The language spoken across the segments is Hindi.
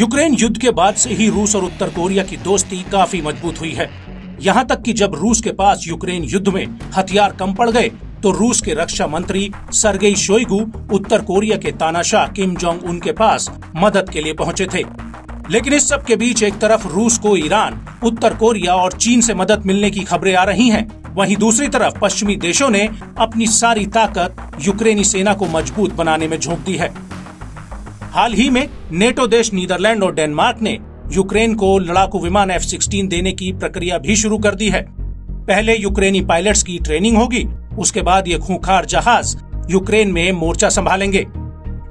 यूक्रेन युद्ध के बाद से ही रूस और उत्तर कोरिया की दोस्ती काफ़ी मज़बूत हुई है। यहाँ तक कि जब रूस के पास यूक्रेन युद्ध में हथियार कम पड़ गए तो रूस के रक्षा मंत्री सरगेई शोइगु उत्तर कोरिया के तानाशाह किम जोंग उन के पास मदद के लिए पहुँचे थे। लेकिन इस सब के बीच एक तरफ़ रूस को ईरान, उत्तर कोरिया और चीन से मदद मिलने की खबरें आ रही हैं। वहीं दूसरी तरफ़ पश्चिमी देशों ने अपनी सारी ताकत यूक्रेनी सेना को मज़बूत बनाने में झोंक दी है। हाल ही में नेटो देश नीदरलैंड और डेनमार्क ने यूक्रेन को लड़ाकू विमान एफ़ सिक्सटीन देने की प्रक्रिया भी शुरू कर दी है। पहले यूक्रेनी पायलट्स की ट्रेनिंग होगी, उसके बाद ये खूंखार जहाज़ यूक्रेन में मोर्चा संभालेंगे।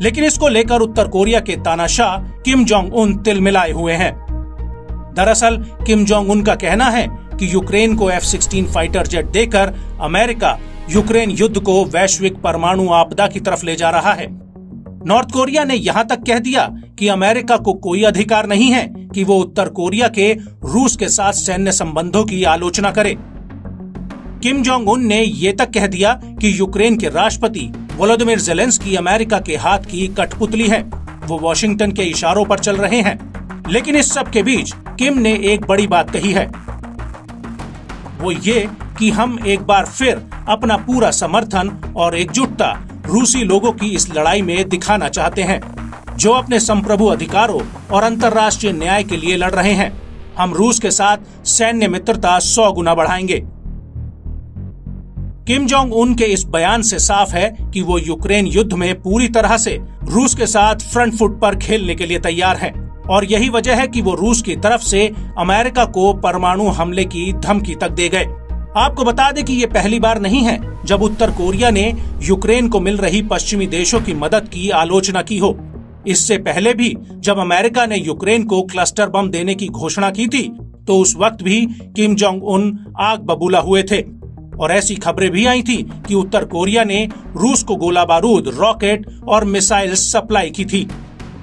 लेकिन इसको लेकर उत्तर कोरिया के तानाशाह किम जोंग उन तिल मिलाए हुए हैं। दरअसल, किम जोंग उन का कहना है कि यूक्रेन को एफ़ सिक्सटीन फाइटर जेट देकर अमेरिका यूक्रेन युद्ध को वैश्विक परमाणु आपदा की तरफ़ ले जा रहा है। नॉर्थ कोरिया ने यहाँ तक कह दिया कि अमेरिका को कोई अधिकार नहीं है कि वो उत्तर कोरिया के रूस के साथ सैन्य संबंधों की आलोचना करे। किम जोंग उन ने ये तक कह दिया कि यूक्रेन के राष्ट्रपति वोलोदिमिर जेलेंस्की अमेरिका के हाथ की कठपुतली है। वो वॉशिंगटन के इशारों पर चल रहे हैं। लेकिन इस सब के बीच किम ने एक बड़ी बात कही है। वो ये कि हम एक बार फिर अपना पूरा समर्थन और एकजुटता रूसी लोगों की इस लड़ाई में दिखाना चाहते हैं, जो अपने संप्रभु अधिकारों और अंतर्राष्ट्रीय न्याय के लिए लड़ रहे हैं। हम रूस के साथ सैन्य मित्रता सौ गुना बढ़ाएँगे। किम जोंग उन के इस बयान से साफ़ है कि वो यूक्रेन युद्ध में पूरी तरह से रूस के साथ फ्रंट फुट पर खेलने के लिए तैयार हैं, और यही वजह है कि वो रूस की तरफ़ से अमेरिका को परमाणु हमले की धमकी तक दे गए। आपको बता दें कि ये पहली बार नहीं है जब उत्तर कोरिया ने यूक्रेन को मिल रही पश्चिमी देशों की मदद की आलोचना की हो। इससे पहले भी जब अमेरिका ने यूक्रेन को क्लस्टर बम देने की घोषणा की थी तो उस वक्त भी किम जोंग उन आग बबूला हुए थे। और ऐसी खबरें भी आई थी कि उत्तर कोरिया ने रूस को गोला बारूद, रॉकेट और मिसाइल सप्लाई की थी।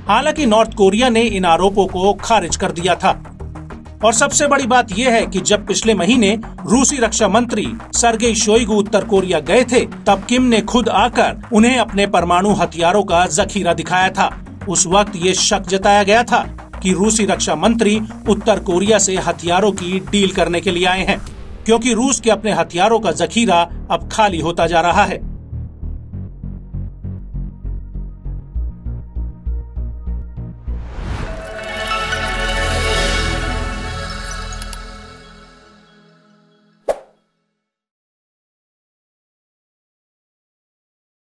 हालाँकि नॉर्थ कोरिया ने इन आरोपों को खारिज कर दिया था। और सबसे बड़ी बात यह है कि जब पिछले महीने रूसी रक्षा मंत्री सरगेई शोइगु उत्तर कोरिया गए थे, तब किम ने खुद आकर उन्हें अपने परमाणु हथियारों का जखीरा दिखाया था। उस वक्त ये शक जताया गया था कि रूसी रक्षा मंत्री उत्तर कोरिया से हथियारों की डील करने के लिए आए हैं, क्योंकि रूस के अपने हथियारों का जखीरा अब खाली होता जा रहा है।